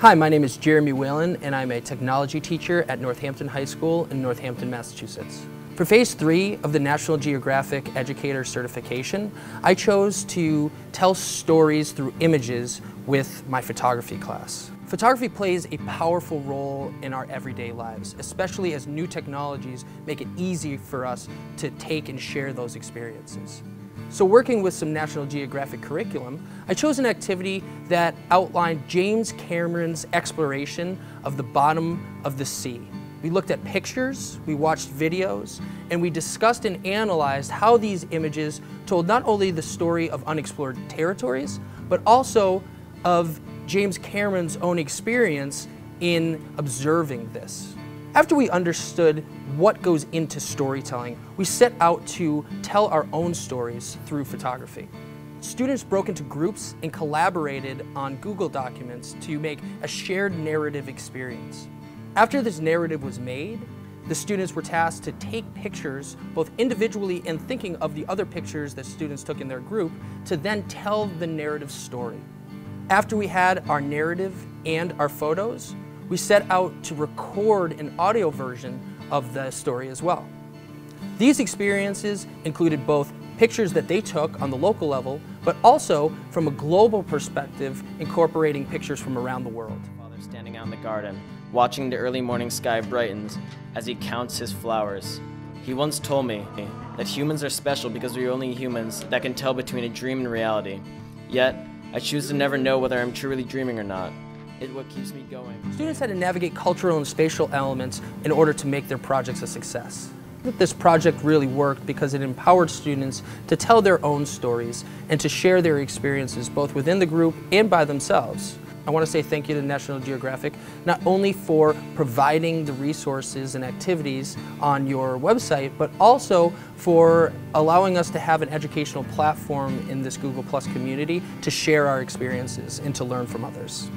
Hi, my name is Jeromie Whalen and I'm a technology teacher at Northampton High School in Northampton, Massachusetts. For phase three of the National Geographic Educator Certification, I chose to tell stories through images with my photography class. Photography plays a powerful role in our everyday lives, especially as new technologies make it easy for us to take and share those experiences. So working with some National Geographic curriculum, I chose an activity that outlined James Cameron's exploration of the bottom of the sea. We looked at pictures, we watched videos, and we discussed and analyzed how these images told not only the story of unexplored territories, but also of James Cameron's own experience in observing this. After we understood what goes into storytelling, we set out to tell our own stories through photography. Students broke into groups and collaborated on Google Documents to make a shared narrative experience. After this narrative was made, the students were tasked to take pictures, both individually and thinking of the other pictures that students took in their group, to then tell the narrative story. After we had our narrative and our photos, we set out to record an audio version of the story as well. These experiences included both pictures that they took on the local level, but also from a global perspective, incorporating pictures from around the world. Father standing out in the garden, watching the early morning sky brightens as he counts his flowers. He once told me that humans are special because we're only humans that can tell between a dream and reality. Yet, I choose to never know whether I'm truly dreaming or not. It's what keeps me going. Students had to navigate cultural and spatial elements in order to make their projects a success. This project really worked because it empowered students to tell their own stories and to share their experiences both within the group and by themselves. I want to say thank you to National Geographic, not only for providing the resources and activities on your website, but also for allowing us to have an educational platform in this Google Plus community to share our experiences and to learn from others.